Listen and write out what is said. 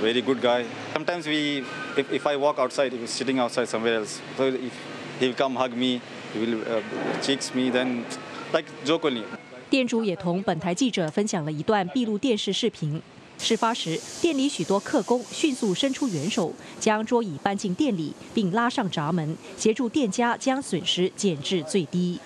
Very good guy. Sometimes we, if if I walk outside, he's sitting outside somewhere else. So if he'll come hug me, he will uh, cheeks me, then like jokingly. 店主也同本台记者分享了一段闭路电视视频。事发时，店里许多客工迅速伸出援手，将桌椅搬进店里，并拉上闸门，协助店家将损失减至最低。